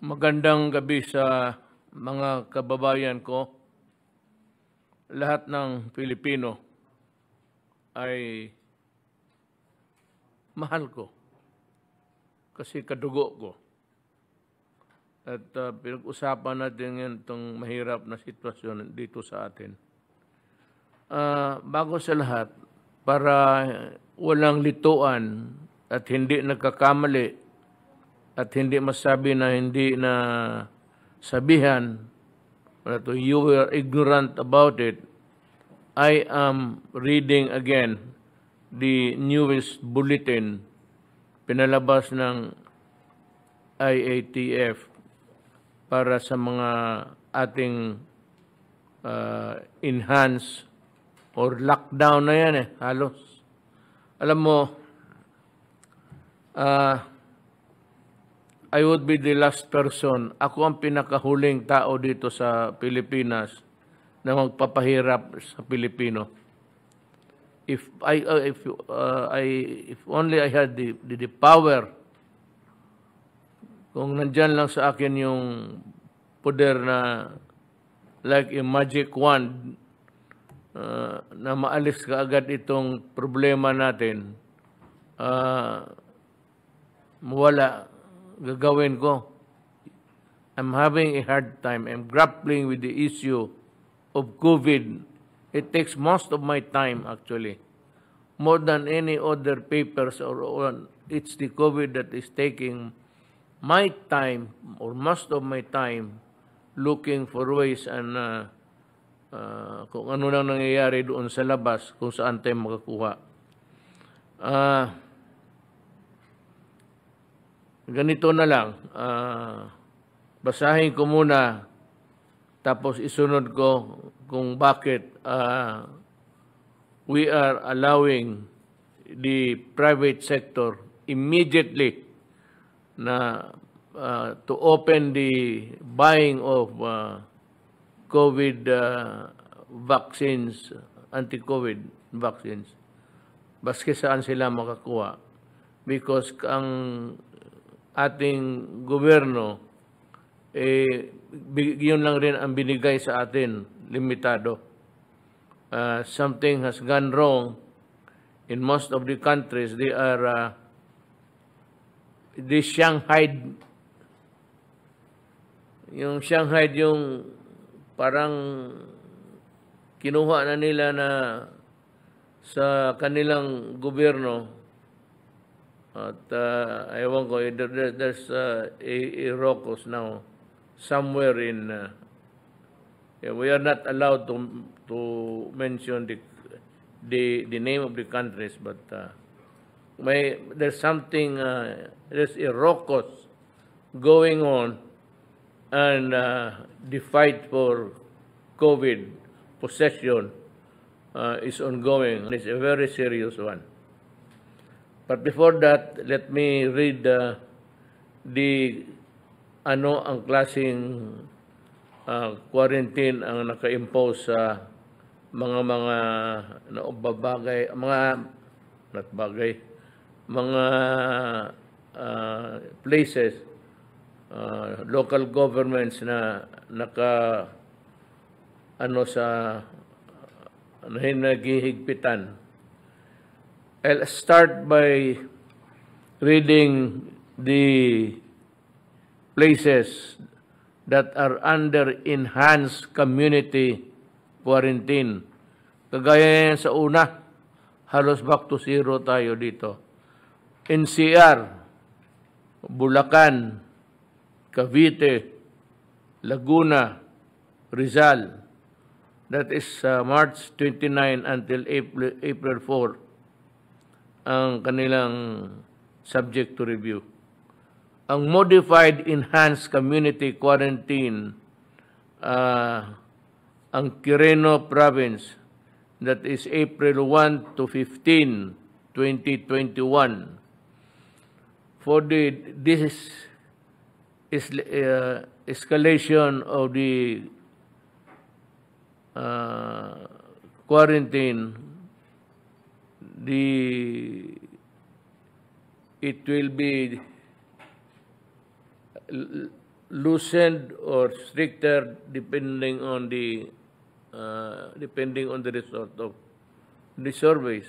Magandang gabi sa mga kababayan ko. Lahat ng Pilipino ay mahal ko kasi kadugo ko. At uh, pinag-usapan natin yan itong mahirap na sitwasyon dito sa atin. Ah, bago sa lahat, para walang lituan at hindi nagkakamali at hindi masabi na hindi na sabihan that you were ignorant about it, I am reading again the newest bulletin pinalabas ng IATF para sa mga ating uh, enhanced or lockdown na yan eh, halos. Alam mo, uh, I would be the last person. Ako ang pinakahuling tao dito sa Pilipinas na magpapahirap sa Pilipino. If I uh, if uh, I if only I had the, the the power kung nandyan lang sa akin yung poder na like a magic wand uh, na maalis ka agad itong problema natin, uh, mawala, gagawin ko. I'm having a hard time. I'm grappling with the issue of COVID. It takes most of my time, actually. More than any other papers or on. It's the COVID that is taking my time or most of my time looking for ways and uh, uh, kung ano nang nangyayari doon sa labas, kung saan tayo makakuha. Uh, ganito na lang. Uh, basahin ko muna, tapos isunod ko kung bakit uh, we are allowing the private sector immediately na uh, to open the buying of uh, COVID uh, vaccines, anti-COVID vaccines, baski saan sila makakuha. Because ang ating gobyerno, eh, yun lang rin ang binigay sa atin, limitado. Uh, something has gone wrong in most of the countries. They are, uh, they Shanghai, yung Shanghai yung parang kinuha na nila na sa kanilang gobyerno at uh, ewan ko, there, there's uh, a, a Rocos now somewhere in uh, yeah, we are not allowed to to mention the the the name of the countries but uh, may there's something uh, there's a Rocos going on and uh, the fight for COVID possession uh, is ongoing. It's a very serious one. But before that, let me read uh, the ano ang klaseng uh, quarantine ang naka-impose sa mga mga no, babagay, mga not bagay, mga uh, places uh, local governments na naka ano sa ano naghihigpitan. I'll start by reading the places that are under enhanced community quarantine. Kagaya yan sa una, halos back to zero tayo dito. NCR, Bulacan, Cavite, Laguna, Rizal. That is uh, March 29 until April, April 4 ang kanilang subject to review. Ang modified enhanced community quarantine uh, ang Quirino province that is April 1 to 15, 2021. For the this is, uh, escalation of the uh, quarantine, the it will be loosened or stricter depending on the uh, depending on the result of the surveys.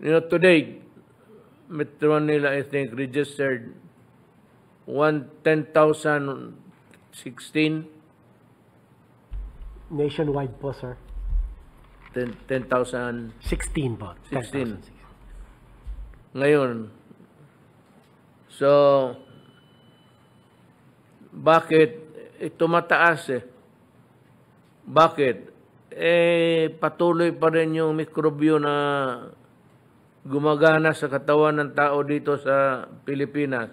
You know, today, Metro Manila, I think, registered one ten thousand sixteen, Nationwide po, sir. Ten ten thousand 16 po. 16. 10,000. ngayon. So, bakit ito mataas eh? Bakit? Eh, patuloy pa rin yung mikrobyo na gumagana sa katawan ng tao dito sa Pilipinas.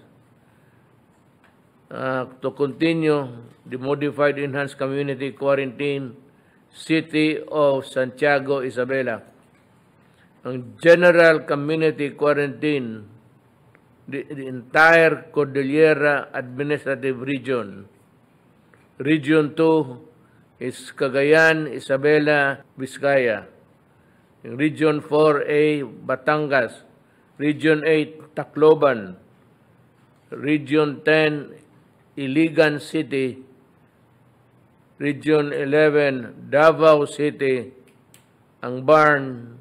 Uh, to continue the modified enhanced community quarantine city of Santiago, Isabela. Ang general community quarantine the, the entire Cordillera Administrative Region. Region 2 is Cagayan, Isabela, Vizcaya. Region 4A, Batangas. Region 8, Tacloban. Region 10, Iligan City. Region 11, Davao City. Ang Barn,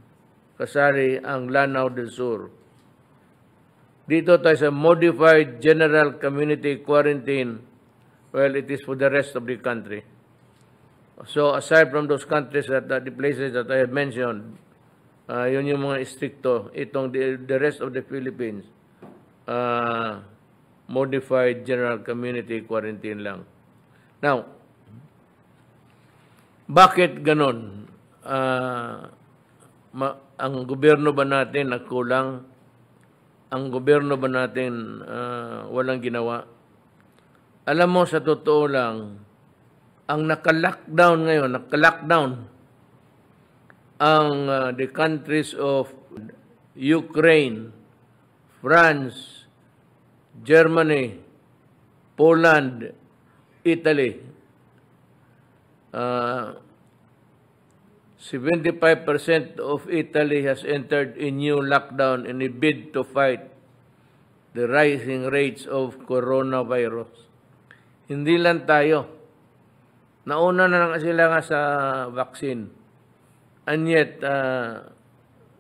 kasari ang Lanao del Sur. Dito tayo sa modified general community quarantine. Well, it is for the rest of the country. So aside from those countries that, that the places that I have mentioned, uh, yun yung mga stricto. Itong the, the rest of the Philippines, uh, modified general community quarantine lang. Now, bakit ganon? Uh, ang gobyerno ba natin nagkulang? Ang gobyerno ba natin uh, walang ginawa? Alam mo, sa totoo lang, ang naka-lockdown ngayon, naka-lockdown ang uh, the countries of Ukraine, France, Germany, Poland, Italy. Uh, 75% of Italy has entered a new lockdown in a bid to fight the rising rates of coronavirus. Hindi lang tayo. Nauna na lang sila nga sa vaccine. And yet, uh,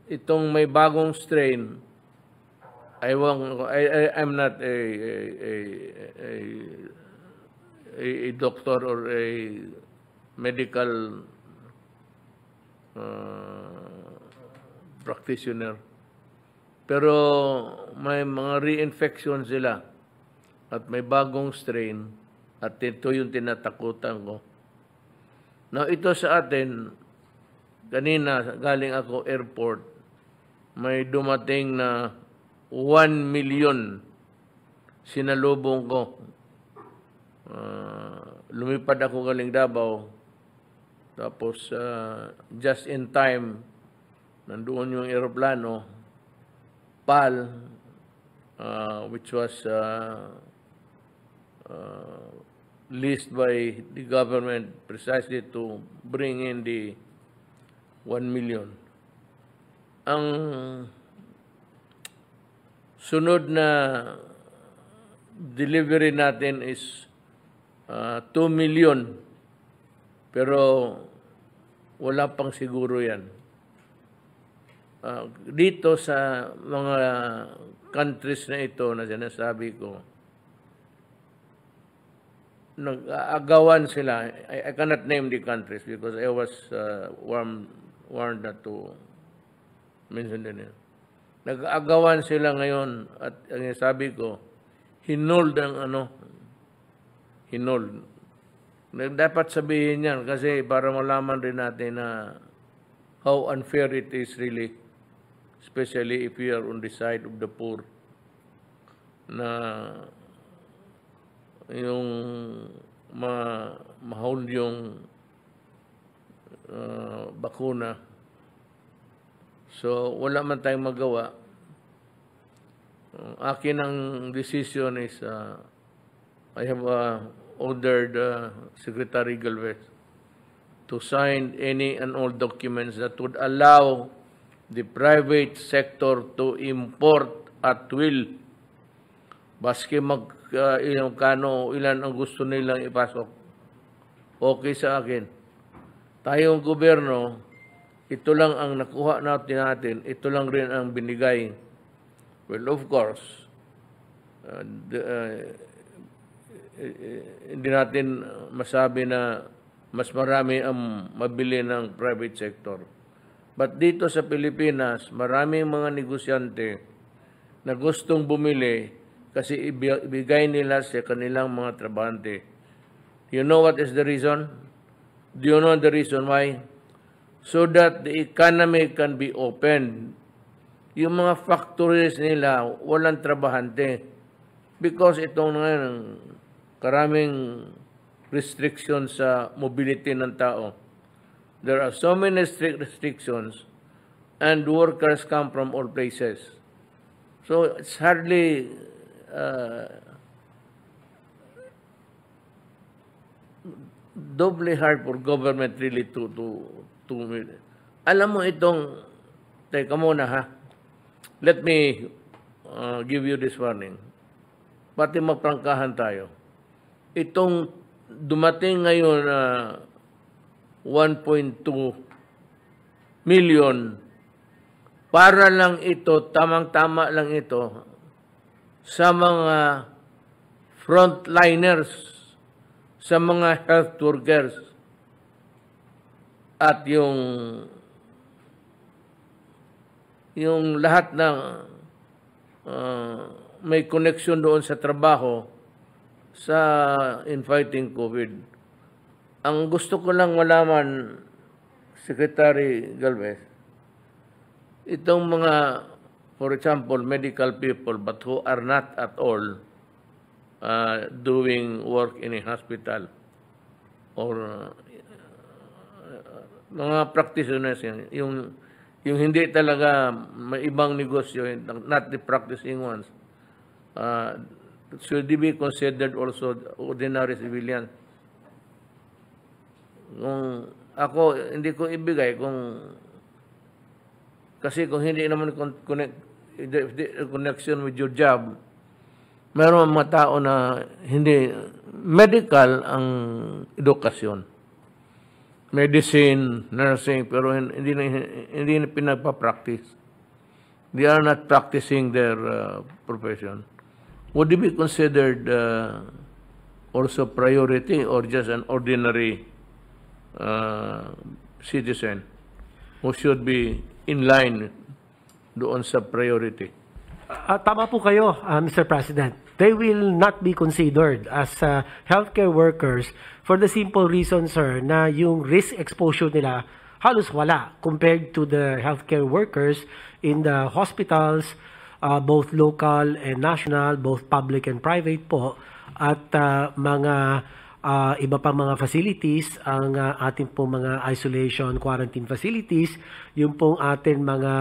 itong may bagong strain, I won't, I, I, I'm not a, a, a, a, a, doctor or a medical uh, practitioner. Pero may mga reinfection sila at may bagong strain at ito yung tinatakutan ko. Now, ito sa atin, kanina galing ako airport, may dumating na 1 million sinalubong ko. Uh, lumipad ako galing Davao, tapos, uh, just in time, nandoon yung aeroplano, PAL, uh, which was uh, uh, leased by the government precisely to bring in the 1 million. Ang sunod na delivery natin is uh, 2 million pero wala pang siguro yan. Uh, dito sa mga countries na ito na sinasabi ko, nag-aagawan sila. I, I cannot name the countries because I was uh, warned, warned not to mention the name. Nag-aagawan sila ngayon at ang sabi ko, hinold ang ano, hinold dapat sabihin yan kasi para malaman rin natin na how unfair it is really, especially if you are on the side of the poor, na yung ma mahold yung uh, bakuna. So, wala man tayong magawa. Akin ang decision is uh, I have a ordered uh, Secretary Galvez to sign any and all documents that would allow the private sector to import at will Baski mag uh, yung kano ilan ang gusto nilang ipasok. Okay sa akin. Tayong gobyerno, ito lang ang nakuha natin natin, ito lang rin ang binigay. Well, of course, uh, the, uh, hindi natin masabi na mas marami ang mabili ng private sector. But dito sa Pilipinas, maraming mga negosyante na gustong bumili kasi ibi- ibigay nila sa kanilang mga trabahante. You know what is the reason? Do you know the reason why? So that the economy can be opened. Yung mga factories nila, walang trabahante. Because itong ngayon, karaming restrictions sa mobility ng tao. There are so many strict restrictions and workers come from all places. So it's hardly uh, doubly hard for government really to to to alam mo itong teka muna ha let me uh, give you this warning pati magprangkahan tayo itong dumating ngayon na 1.2 million para lang ito tamang-tama lang ito sa mga frontliners sa mga health workers at yung yung lahat ng uh, may connection doon sa trabaho sa in fighting COVID. Ang gusto ko lang malaman, Secretary Galvez, itong mga, for example, medical people but who are not at all uh, doing work in a hospital or uh, mga practitioners yung yung hindi talaga may ibang negosyo, not the practicing ones, uh, should be considered also ordinary civilian? Kung ako, hindi ko ibigay kung kasi kung hindi naman connect, connection with your job, meron mga tao na hindi medical ang edukasyon. Medicine, nursing, pero hindi hindi na pinagpa-practice. They are not practicing their uh, profession. Would it be considered uh, also priority or just an ordinary uh, citizen who should be in line doon sa priority? Ah, tama po kayo, ah, Mr. President. They will not be considered as uh, healthcare workers for the simple reason, sir, na yung risk exposure nila halos wala compared to the healthcare workers in the hospitals, uh, both local and national, both public and private po, at uh, mga uh, iba pang mga facilities, ang uh, ating pong mga isolation quarantine facilities, yung pong ating mga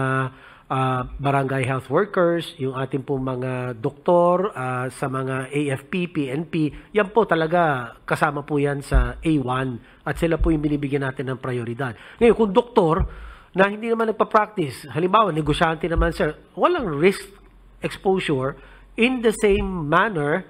uh, barangay health workers, yung ating pong mga doktor uh, sa mga AFP, PNP, yan po talaga kasama po yan sa A1 at sila po yung binibigyan natin ng prioridad. Ngayon, kung doktor na hindi naman nagpa-practice, halimbawa, negosyante naman sir, walang risk exposure in the same manner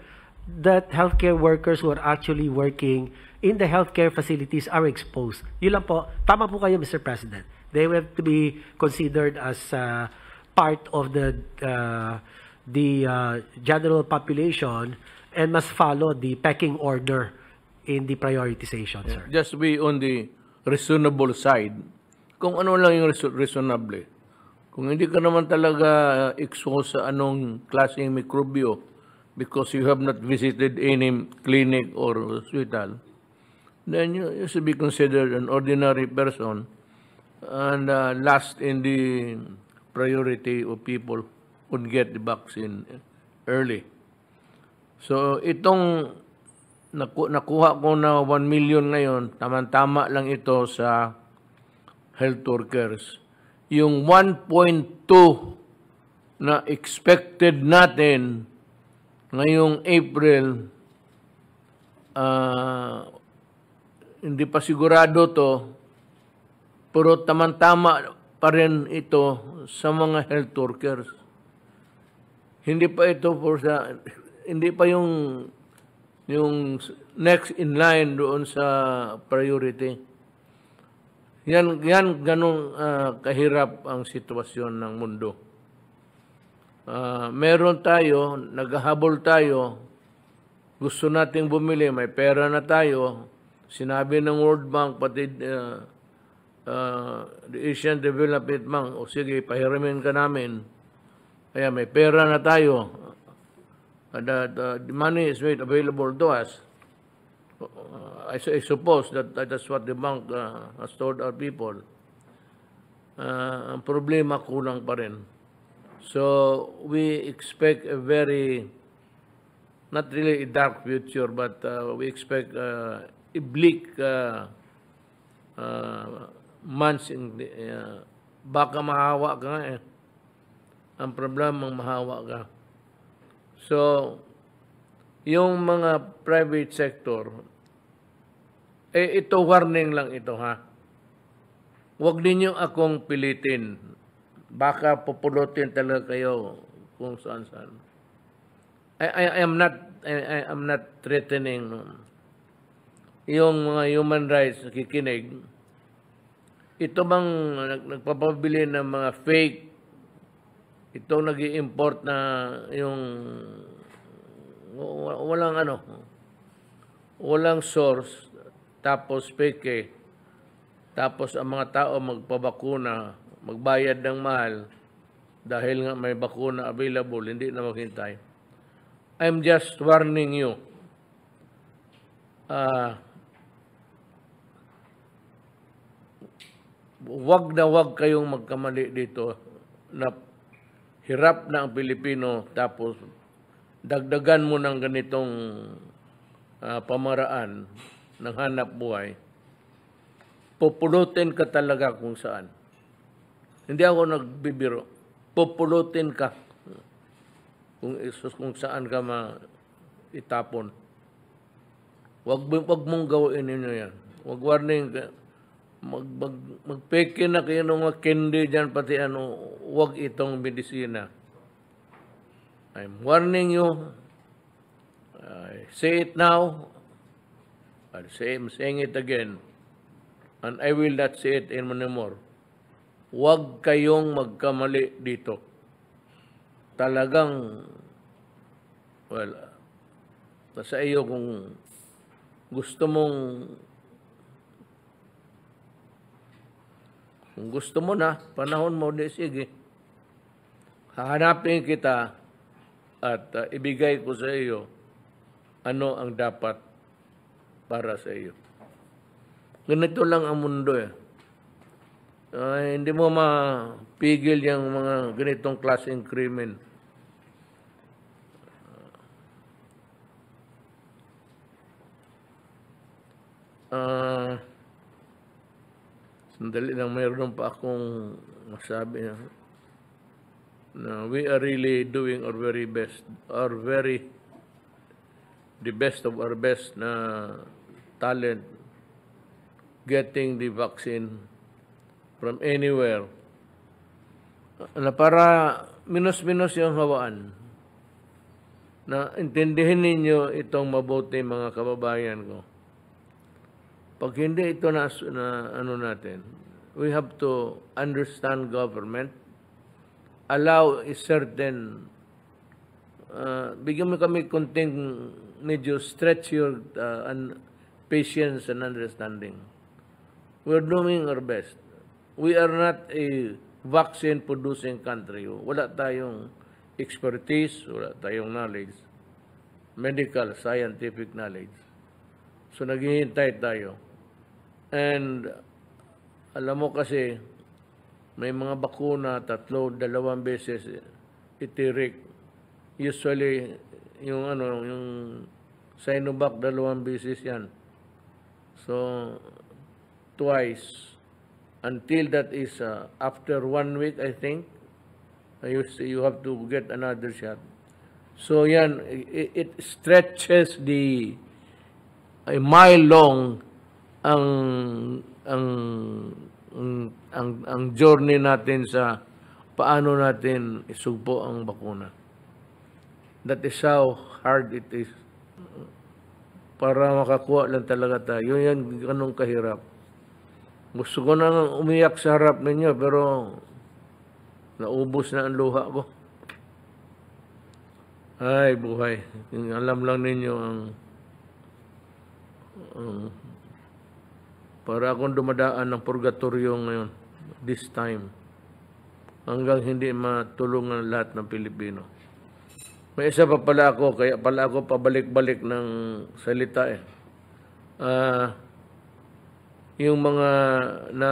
that healthcare workers who are actually working in the healthcare facilities are exposed. Yun lang po. Tama po kayo, Mr. President. They have to be considered as uh, part of the uh, the uh, general population and must follow the pecking order in the prioritization, sir. Just be on the reasonable side. Kung ano lang yung reason- reasonable. Kung hindi ka naman talaga uh, exposed sa anong klaseng mikrobyo because you have not visited any clinic or hospital, then you, you should be considered an ordinary person and uh, last in the priority of people would get the vaccine early. So itong naku nakuha ko na 1 million ngayon, tama-tama lang ito sa health workers. Yung 1.2 na expected natin ngayong April, uh, hindi pa sigurado to, pero tamang-tama pa rin ito sa mga health workers. Hindi pa ito for sa, hindi pa yung yung next in line doon sa priority. Yan yan ganong ah, kahirap ang sitwasyon ng mundo. Ah, meron tayo, naghahabol tayo, gusto nating bumili, may pera na tayo. Sinabi ng World Bank, pati uh, uh, the Asian Development Bank, o sige, pahiramin ka namin. Kaya may pera na tayo. Uh, the, the money is made available to us. I, I suppose that that's what the bank uh, has told our people. Uh, ang problema, kulang pa rin. So, we expect a very not really a dark future, but uh, we expect uh, a bleak uh, uh, months. In the, uh, baka mahawa ka nga eh. Ang problema, mahawa ka. So, yung mga private sector, eh ito warning lang ito ha. Huwag ninyo akong pilitin. Baka pupulutin talaga kayo kung saan-saan. I, I, I am not I, I am not threatening yung mga human rights nakikinig. Ito bang nag, nagpapabili ng mga fake itong nag import na yung wa- walang ano walang source tapos fake tapos ang mga tao magpabakuna magbayad ng mahal dahil nga may bakuna available hindi na maghintay I'm just warning you. Uh, wag na wag kayong magkamali dito na hirap na ang Pilipino tapos dagdagan mo ng ganitong ah, pamaraan ng hanap buhay. Pupulutin ka talaga kung saan. Hindi ako nagbibiro. Pupulutin ka kung kung saan ka ma itapon. Wag wag mong gawin ninyo yan. Wag warning ka. Mag, mag, magpeke na kayo ng mga candy dyan, pati ano, wag itong medisina. I'm warning you. I say it now. I'll say, I'm saying it again. And I will not say it anymore. Huwag kayong magkamali dito talagang well nasa iyo kung gusto mong kung gusto mo na panahon mo di sige hahanapin kita at uh, ibigay ko sa iyo ano ang dapat para sa iyo ganito lang ang mundo eh Ah, hindi mo mapigil yung mga ganitong klaseng krimen. Ah, sandali lang, mayroon pa akong masabi na, na we are really doing our very best, our very, the best of our best na talent getting the vaccine from anywhere. Na para minus-minus yung hawaan. Na intindihin ninyo itong mabuti mga kababayan ko. Pag hindi ito na, na ano natin, we have to understand government, allow a certain, uh, bigyan mo kami konting medyo stretch your uh, patience and understanding. We're doing our best. We are not a vaccine producing country. Wala tayong expertise, wala tayong knowledge, medical, scientific knowledge. So naghihintay tayo. And alam mo kasi, may mga bakuna, tatlo, dalawang beses itirik. Usually, yung ano, yung Sinovac, dalawang beses yan. So, twice. Until that is uh, after one week, I think, you, you have to get another shot. So, yan, it, it stretches the a mile long ang ang ang, ang journey natin sa paano natin isugpo ang bakuna. That is how hard it is. Para makakuha lang talaga tayo. Yan, ganun kahirap. Gusto ko na umiyak sa harap ninyo, pero naubos na ang luha ko. Ay, buhay. Alam lang ninyo ang, ang para akong dumadaan ng purgatorio ngayon, this time, hanggang hindi matulungan lahat ng Pilipino. May isa pa pala ako, kaya pala ako pabalik-balik ng salita eh. Ah, yung mga na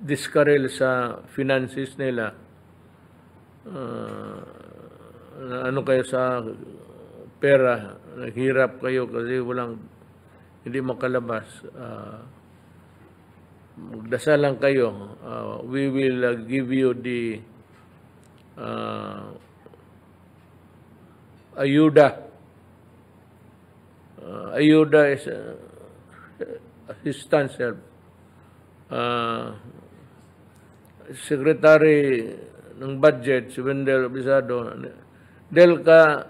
diskarel sa finances nila, na ano kayo sa pera, naghirap kayo kasi walang hindi makalabas. Ah, magdasal lang kayo. Ah, we will ah, give you the ah, ayuda. Ah, ayuda is ah, assistance help. Ah, Secretary ng Budget, si Wendell Bisado, Del ka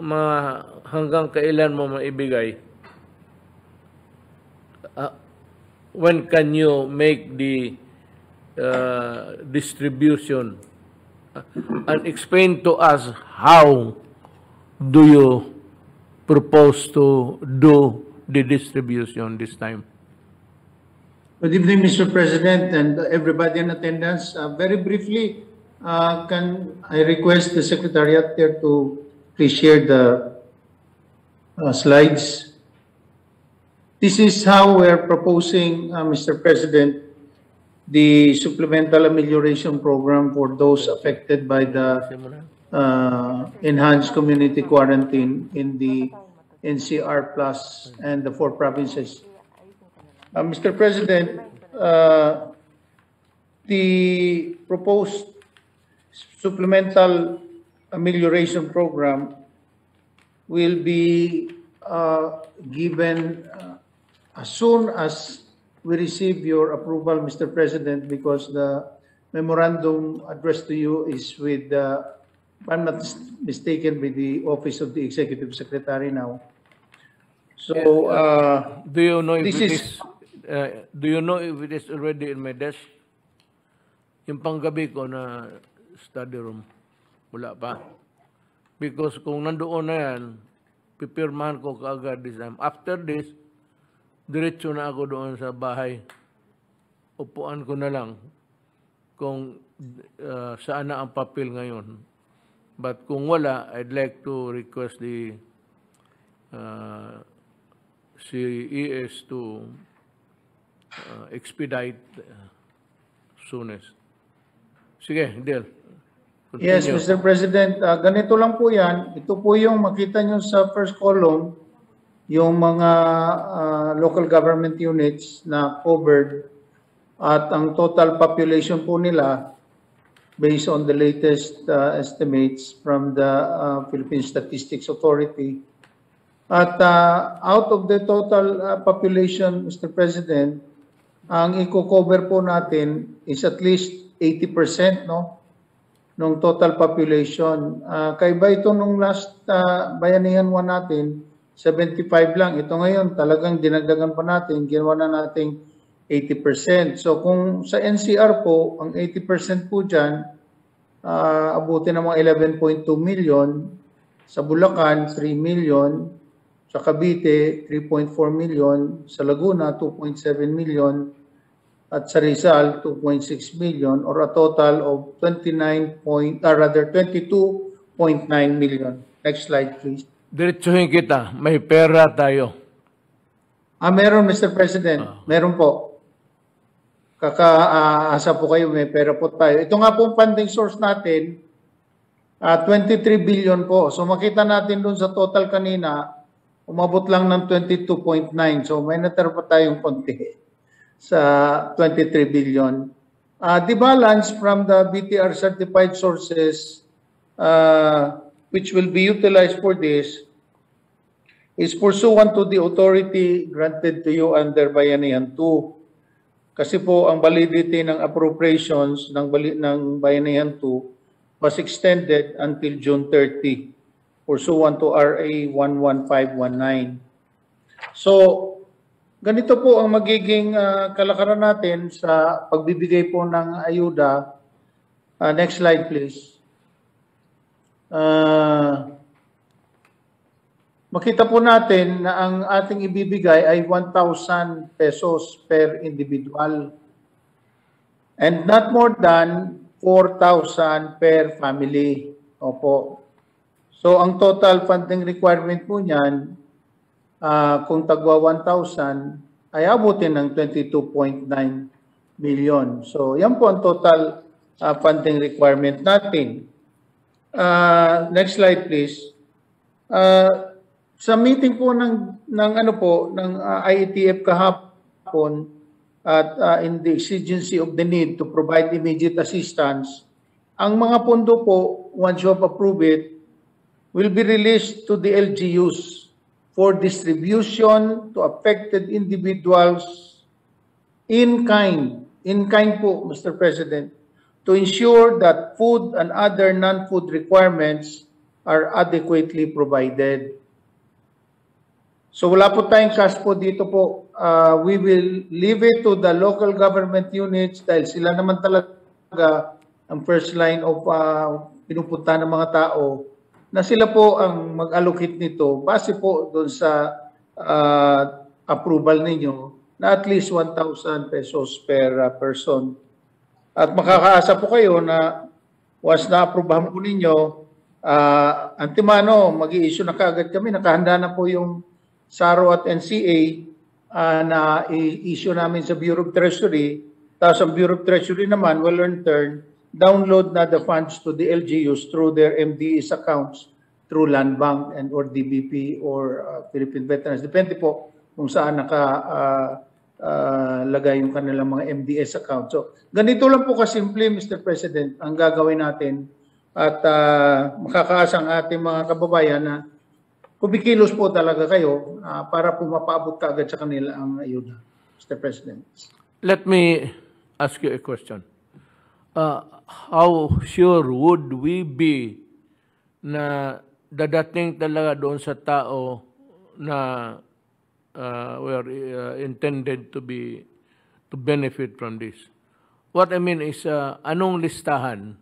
ma, hanggang kailan mo maibigay? Ah, when can you make the uh, distribution? Uh, and explain to us how do you propose to do the distribution this time? Good evening, Mr. President and everybody in attendance. Uh, Very briefly, uh, can I request the Secretariat there to please share the uh, slides? This is how we're proposing, uh, Mr. President, the supplemental amelioration program for those affected by the uh, enhanced community quarantine in the NCR Plus and the four provinces. Uh, Mr. President, uh, the proposed supplemental amelioration program will be uh, given uh, as soon as we receive your approval, Mr. President, because the memorandum addressed to you is with, uh, if I'm not mistaken, with the Office of the Executive Secretary now. So, uh, Do you know if This it is- is, uh, do you know if it is already in my desk? Yung panggabi ko na study room, wala pa. Because kung nandoon na yan, pipirmahan ko kaagad this time. After this, diretso na ako doon sa bahay. Upuan ko na lang kung uh, saan na ang papel ngayon. But kung wala, I'd like to request the uh, CES to uh, expedite uh, soonest. Sige, Del. Yes, Continue. Mr. President, ah, ganito lang po yan. Ito po yung makita nyo sa first column, yung mga ah, local government units na covered at ang total population po nila based on the latest ah, estimates from the ah, Philippine Statistics Authority. At ah, out of the total ah, population, Mr. President, ang i-cover po natin is at least 80%, no? ng total population. Ah, kaiba ito nung last ah, bayanihan 1 natin, 75 lang. Ito ngayon, talagang dinagdagan pa natin, ginawa na nating 80%. So kung sa NCR po, ang 80% po dyan, ah, abutin ng mga 11.2 million. Sa Bulacan, 3 million. Sa Cavite, 3.4 million. Sa Laguna, 2.7 million at sa Rizal 2.6 million or a total of 29 point or rather 22.9 million. Next slide please. Diretsuhin kita. May pera tayo. Ah meron Mr. President, meron po. Kakaasa po kayo, may pera po tayo. Ito nga po ang funding source natin, ah 23 billion po. So makita natin dun sa total kanina, umabot lang ng 22.9. So may natira pa tayong konti sa 23 billion. Uh, the balance from the BTR certified sources uh, which will be utilized for this is pursuant to the authority granted to you under Bayanihan 2. Kasi po ang validity ng appropriations ng, ng Bayanihan 2 was extended until June 30. pursuant to RA 11519. So, ganito po ang magiging ah, kalakaran natin sa pagbibigay po ng ayuda. Ah, next slide, please. Ah, makita po natin na ang ating ibibigay ay 1,000 pesos per individual and not more than 4,000 per family. Opo. So, ang total funding requirement po niyan, ah, kung tagwa 1,000, ay abutin ng 22.9 million. So, yan po ang total ah, funding requirement natin. Ah, next slide, please. Ah, sa meeting po ng, ng ano po, ng ah, IETF kahapon, at ah, in the exigency of the need to provide immediate assistance, ang mga pondo po, once you have approved it, will be released to the LGUs for distribution to affected individuals in kind, in kind po, Mr. President, to ensure that food and other non-food requirements are adequately provided. So wala po tayong cash po dito po. Uh, we will leave it to the local government units dahil sila naman talaga ang first line of uh, pinupunta ng mga tao na sila po ang mag-allocate nito base po doon sa uh, approval ninyo na at least 1,000 pesos per uh, person. At makakaasa po kayo na once na-approvehan po ninyo, uh, antimano, mag issue na kaagad kami. Nakahanda na po yung SARO at NCA uh, na i-issue namin sa Bureau of Treasury. Tapos ang Bureau of Treasury naman will in turn download na the funds to the LGUs through their MDEs accounts through Land Bank and or DBP or uh, Philippine Veterans. Depende po kung saan naka uh, uh, lagay yung kanilang mga MDS account. So, ganito lang po kasimple, Mr. President, ang gagawin natin at uh, makakaasa ang ating mga kababayan na kumikilos po talaga kayo uh, para po mapaabot kaagad sa kanila ang ayuda, Mr. President. Let me ask you a question. Uh, how sure would we be na dadating talaga doon sa tao na uh, were uh, intended to be to benefit from this? What I mean is, uh, anong listahan?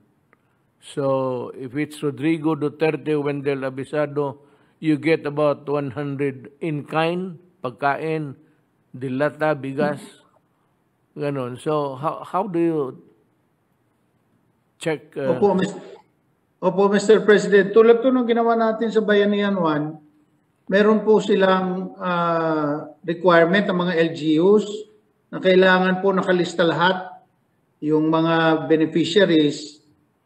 So, if it's Rodrigo Duterte, Wendell Abisado, you get about 100 in kind, pagkain, dilata, bigas, ganon. So, how, how do you check? Uh, Opo, Mr. Opo, Mr. President. Tulad po nung ginawa natin sa Bayanihan 1, meron po silang ah, requirement ng mga LGUs na kailangan po nakalista lahat yung mga beneficiaries.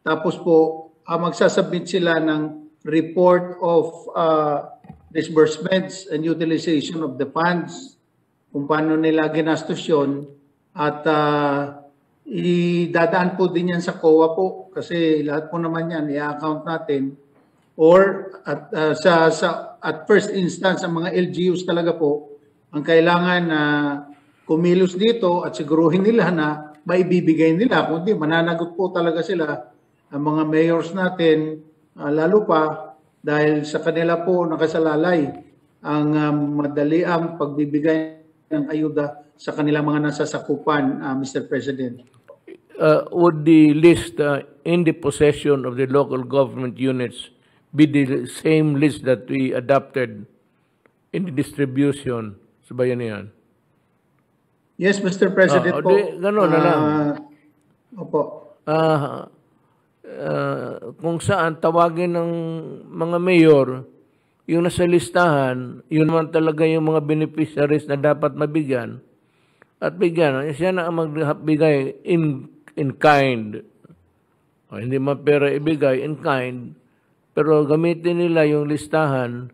Tapos po, ah, magsasubmit sila ng report of ah, disbursements and utilization of the funds kung paano nila ginastos yun at ah, idadaan po din yan sa COA po kasi lahat po naman yan i-account natin or at ah, sa sa at first instance ang mga LGUs talaga po ang kailangan na kumilos dito at siguruhin nila na maibibigay nila. Kundi mananagot po talaga sila ang mga mayors natin ah, lalo pa dahil sa kanila po nakasalalay ang ah, madali ang pagbibigay ng ayuda sa kanilang mga nasasakupan ah, Mr. President. uh, would the list uh, in the possession of the local government units be the same list that we adopted in the distribution sa bayanihan? Yes, Mr. President Ah, po. di- ganun na lang. Ah, opo. Ah, ah, kung saan tawagin ng mga mayor yung nasa listahan, yun naman talaga yung mga beneficiaries na dapat mabigyan at bigyan. Siya na ang magbigay in, in kind. O, hindi man pera ibigay in kind, pero gamitin nila yung listahan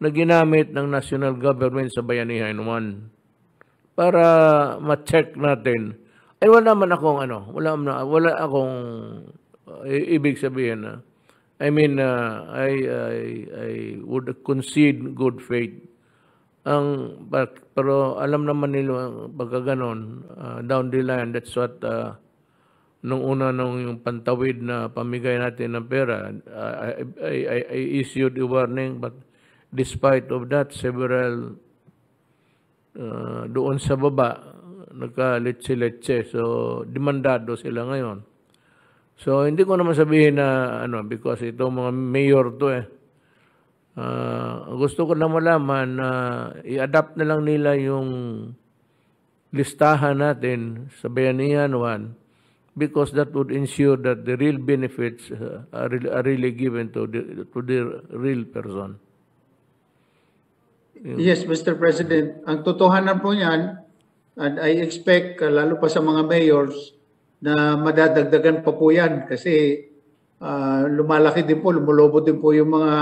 na ginamit ng national government sa Bayanihan 1 para ma-check natin. Ay wala man akong ano, wala wala akong uh, ibig sabihin na I mean uh, I, I I would concede good faith. Ang pero alam naman nila pagka ganon uh, down the line that's what uh, nung una nung yung pantawid na pamigay natin ng pera, uh, I, I, I, I issued a warning but despite of that, several uh, doon sa baba, nagka-letse-letse. So, demandado sila ngayon. So, hindi ko naman sabihin na, ano, because ito mga mayor to eh. Ah, gusto ko na malaman na i-adapt na lang nila yung listahan natin sa Bayanihan 1 because that would ensure that the real benefits uh, are, really, are really given to the, to the real person. Yes, Mr. President. Ang totohanan po niyan, and I expect, uh, lalo pa sa mga mayors, na madadagdagan pa po yan kasi ah, lumalaki din po, lumulobo din po yung mga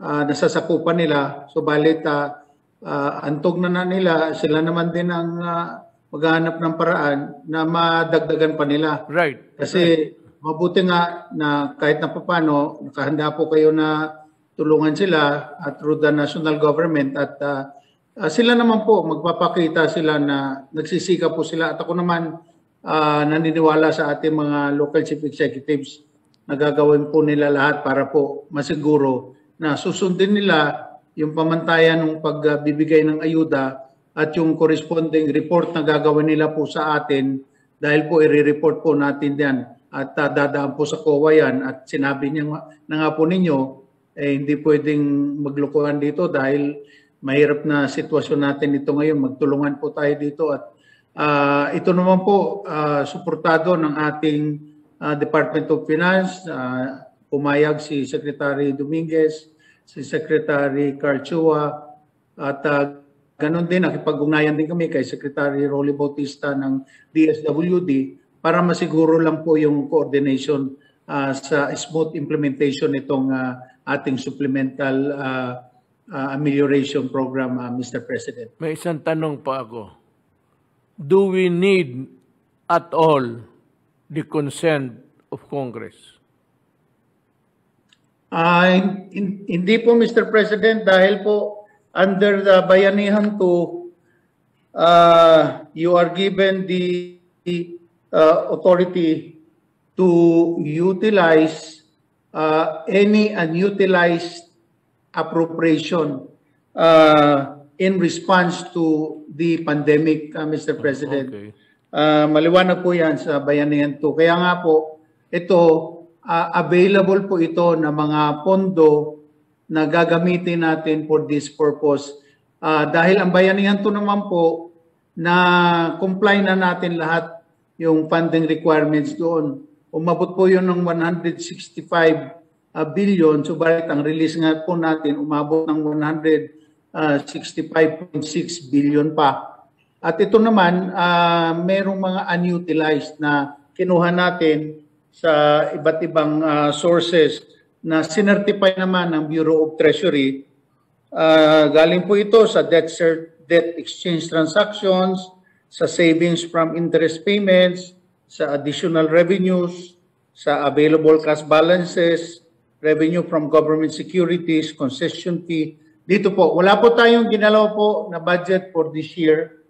ah, nasasakupan nila. So balit, ah, ah, antog na na nila, sila naman din ang ah, maghahanap ng paraan na madagdagan pa nila. Right. Kasi mabuti nga na kahit na papano, nakahanda po kayo na tulungan sila at through the national government at ah, ah, sila naman po magpapakita sila na nagsisika po sila at ako naman ah, naniniwala sa ating mga local chief executives na gagawin po nila lahat para po masiguro na susundin nila yung pamantayan ng pagbibigay ng ayuda at yung corresponding report na gagawin nila po sa atin dahil po i-report po natin yan at uh, dadaan po sa COA yan. At sinabi niya na nga po ninyo eh hindi pwedeng maglukuhan dito dahil mahirap na sitwasyon natin ito ngayon. Magtulungan po tayo dito at ah, ito naman po ah, suportado ng ating ah, Department of Finance ah, pumayag si Secretary Dominguez si Secretary Carl Chua at ah, Ganon din, nakipag-ugnayan din kami kay Secretary Rolly Bautista ng DSWD para masiguro lang po yung coordination ah, sa smooth implementation nitong ah, ating supplemental ah, ah, amelioration program, ah, Mr. President. May isang tanong pa ako. Do we need at all the consent of Congress? Hin- hindi po Mr. President dahil po under the Bayanihan 2 ah, you are given the ah, authority to utilize ah, any unutilized appropriation ah, in response to the pandemic, ah, Mr. President. Okay. Ah, maliwanag po yan sa bayanihan 2. Kaya nga po, ito, ah, available po ito na mga pondo na gagamitin natin for this purpose. Ah, dahil ang bayanihan 2 naman po, na comply na natin lahat yung funding requirements doon. Umabot po yun ng 165 ah, billion, subalit ang release nga po natin umabot ng 165.6 billion pa. At ito naman, ah, merong mga unutilized na kinuha natin sa iba't ibang ah, sources na sinertify naman ng Bureau of Treasury. Ah, galing po ito sa debt, cer- debt exchange transactions, sa savings from interest payments, sa additional revenues, sa available cash balances, revenue from government securities, concession fee. Dito po, wala po tayong ginalaw po na budget for this year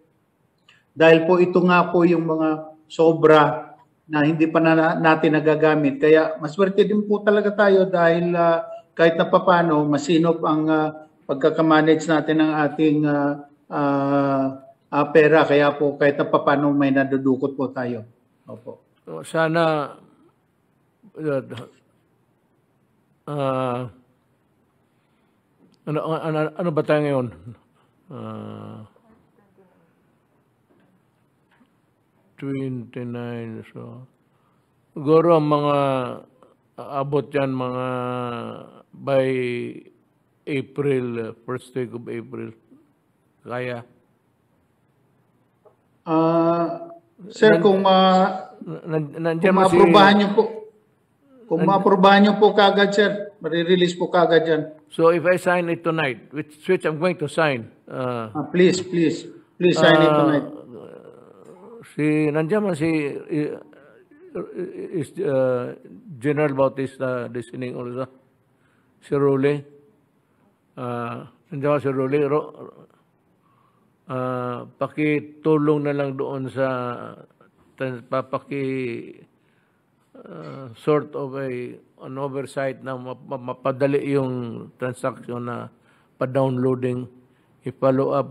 dahil po ito nga po yung mga sobra na hindi pa na, natin nagagamit. Kaya maswerte din po talaga tayo dahil ah, kahit na papano masinop ang ah, pagkakamanage natin ng ating ah, ah, ah, pera. Kaya po kahit na papano may nadudukot po tayo. Opo. So, Sana uh, ah, ano, ano, ano ba tayo ngayon? Ah, 29, so siguro ang mga aabot yan mga by April, uh, first week of April. Kaya. Ah, sir, kung ma Nan- Nandiyan kung mo si... niyo po kung maaprubahan niyo po kagad, sir, marirelease po kagad yan. So if I sign it tonight, which, which I'm going to sign, uh, Ah, please, please. Please sign it tonight. si nandiyan man si uh, is uh, General Bautista listening also. Si Rule. Uh, nandiyan si Rule. Ro, uh, pakitulong na lang doon sa papaki uh, sort of a an oversight na map- map- mapadali yung transaction na pa-downloading, i-follow up